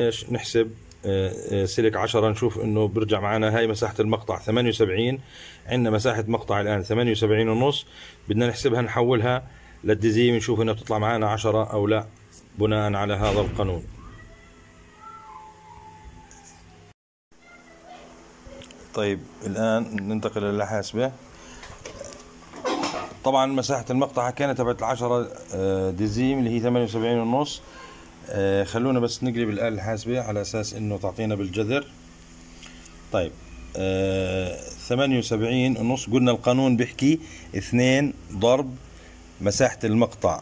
إيش نحسب؟ آه، آه، سلك 10 نشوف إنه بيرجع معنا. هاي مساحة المقطع 78 عندنا مساحة مقطع الآن 78 ونص. بدنا نحسبها نحولها للديزيم نشوف انها بتطلع معنا 10 أو لا بناء على هذا القانون. طيب الآن ننتقل للحاسبه طبعا مساحة المقطع كانت تبعت 10 آه، ديزيم اللي هي 78 ونص. آه خلونا بس نقلب الآلة الحاسبة على أساس إنه تعطينا بالجذر. طيب آه ثمانية وسبعين ونص قلنا القانون بيحكي اثنين ضرب مساحة المقطع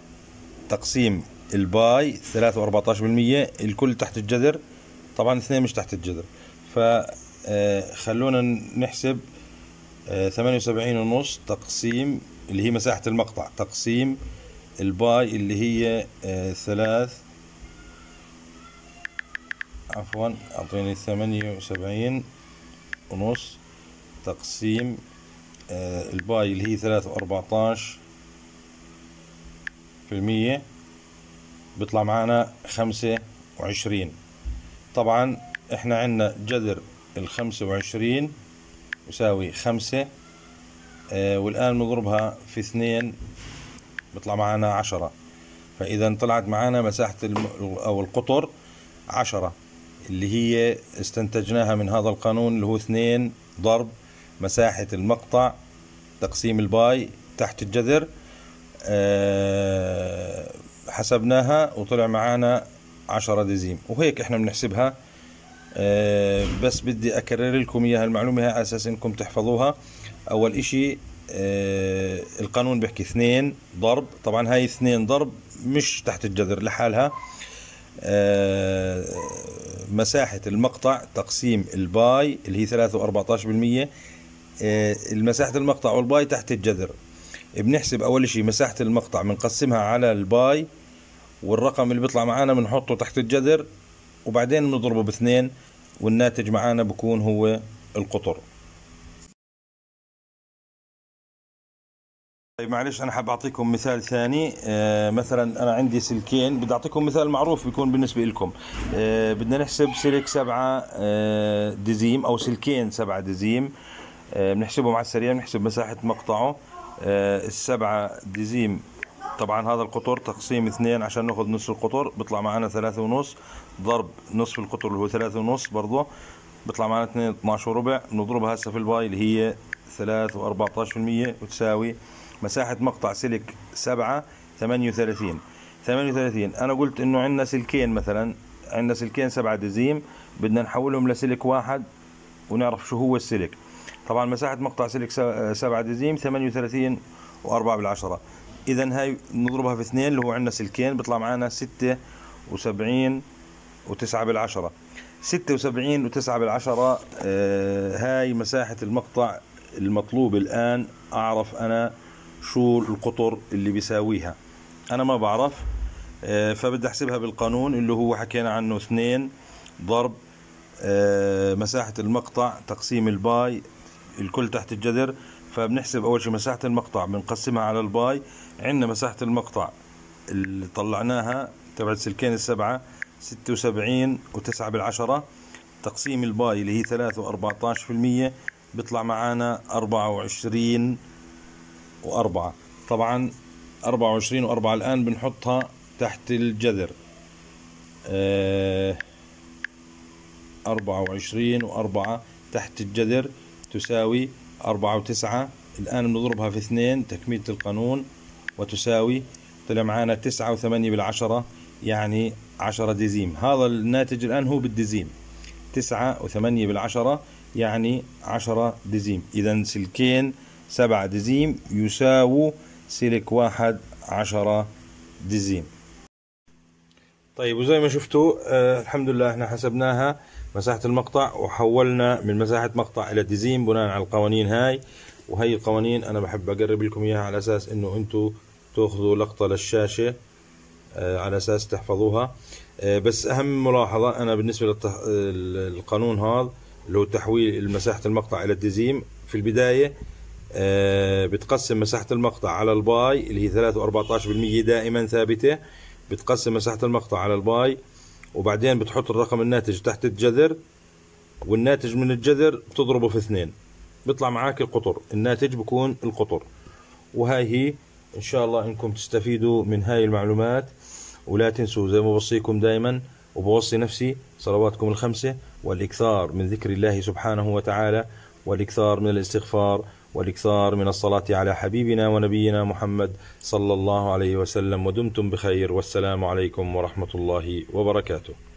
تقسيم الباي ثلاثة وأربعة بالمية الكل تحت الجذر طبعا اثنين مش تحت الجذر. فخلونا آه، نحسب ثمانية وسبعين ونص تقسيم اللي هي مساحة المقطع تقسيم الباي اللي هي ثلاث عفوا أعطيني ثمانية وسبعين ونص تقسيم آه الباي اللي هي ثلاثة وأربعتاش في المية بيطلع معنا خمسة وعشرين. طبعا إحنا عندنا جذر الخمسة وعشرين يساوي خمسة آه والآن نضربها في اثنين بيطلع معنا عشرة. فإذا طلعت معنا مساحة أو القطر عشرة. اللي هي استنتجناها من هذا القانون اللي هو اثنين ضرب مساحة المقطع تقسيم الباي تحت الجذر أه حسبناها وطلع معانا عشرة ديزيم. وهيك إحنا بنحسبها. أه بس بدي أكرر لكم إياها المعلومة على أساس إنكم تحفظوها. أول إشي أه القانون بيحكي اثنين ضرب. طبعا هاي اثنين ضرب مش تحت الجذر لحالها. مساحة المقطع تقسيم ال pi اللي هي ثلاثة وأربعتاش بالمية. آه، المساحة المقطع وال pi تحت الجذر. بنحسب أول شيء مساحة المقطع بنقسمها على الباي والرقم اللي بيطلع معانا بنحطه تحت الجذر وبعدين بنضربه باثنين والناتج معانا بكون هو القطر. طيب معلش أنا حاب أعطيكم مثال ثاني. آه مثلا أنا عندي سلكين. بدي أعطيكم مثال معروف بيكون بالنسبة لكم آه بدنا نحسب سلك سبعة آه دزيم أو سلكين سبعة دزيم. آه بنحسبهم على السريع بنحسب مساحة مقطعه. آه السبعة دزيم. طبعا هذا القطر تقسيم اثنين عشان نأخذ نص القطر. بيطلع معنا ثلاثة ونص. ضرب نصف القطر اللي هو ثلاثة ونص برضه بيطلع معنا اثنين 12 وربع. نضربها هسه في الباي اللي هي ثلاث وأربعتاش في المية وتساوي مساحة مقطع سلك سبعة ثمانية وثلاثين. ثمانية وثلاثين أنا قلت إنه عندنا سلكين مثلا عندنا سلكين سبعة دزيم بدنا نحولهم لسلك واحد ونعرف شو هو السلك طبعا مساحة مقطع سلك سبعة دزيم ثمانية وثلاثين وأربعة بالعشرة. إذا هاي نضربها في اثنين اللي هو عندنا سلكين بيطلع معنا ستة وسبعين وتسعة بالعشرة. ستة وسبعين وتسعة بالعشرة آه هاي مساحة المقطع المطلوب الآن أعرف أنا شو القطر اللي بيساويها. أنا ما بعرف آه، فبدي أحسبها بالقانون اللي هو حكينا عنه اثنين ضرب آه، مساحة المقطع تقسيم ال pi الكل تحت الجذر. فبنحسب أول شيء مساحة المقطع بنقسمها على ال pi. عندنا مساحة المقطع اللي طلعناها تبعت سلكين السبعة ستة وسبعين وتسعة بالعشرة. تقسيم ال pi اللي هي ثلاثة وأربعة في المية بيطلع معانا أربعة وعشرين وأربعة. طبعا أربعة وعشرين وأربعة الآن بنحطها تحت الجذر. آه، أربعة وعشرين وأربعة تحت الجذر تساوي أربعة وتسعة. الآن بنضربها في اثنين تكملة القانون وتساوي طلع معانا تسعة وثمانية بالعشرة يعني عشرة ديزيم. هذا الناتج الآن هو بالديزيم. تسعة وثمانية بالعشرة يعني عشرة ديزيم. إذا سلكين سبعة دزيم يساووا سلك واحد عشرة دزيم. طيب وزي ما شفتوا آه الحمد لله إحنا حسبناها مساحة المقطع وحولنا من مساحة مقطع إلى دزيم بناء على القوانين هاي. وهي القوانين أنا بحب أقرب لكم إياها على أساس إنه أنتوا تأخذوا لقطة للشاشة آه على أساس تحفظوها. آه بس أهم ملاحظة أنا بالنسبة للقانون هذا اللي هو تحويل مساحة المقطع إلى الدزيم في البداية آه، بتقسم مساحة المقطع على ال pi اللي هي 3 و14% دائما ثابتة. بتقسم مساحة المقطع على ال pi وبعدين بتحط الرقم الناتج تحت الجذر والناتج من الجذر بتضربه في اثنين. بيطلع معاك القطر الناتج بكون القطر. وهاي هي إن شاء الله إنكم تستفيدوا من هاي المعلومات. ولا تنسوا زي ما بوصيكم دائما وبوصي نفسي صلواتكم الخمسة والإكثار من ذكر الله سبحانه وتعالى والإكثار من الاستغفار. والإكثار من الصلاة على حبيبنا ونبينا محمد صلى الله عليه وسلم ودمتم بخير والسلام عليكم ورحمة الله وبركاته.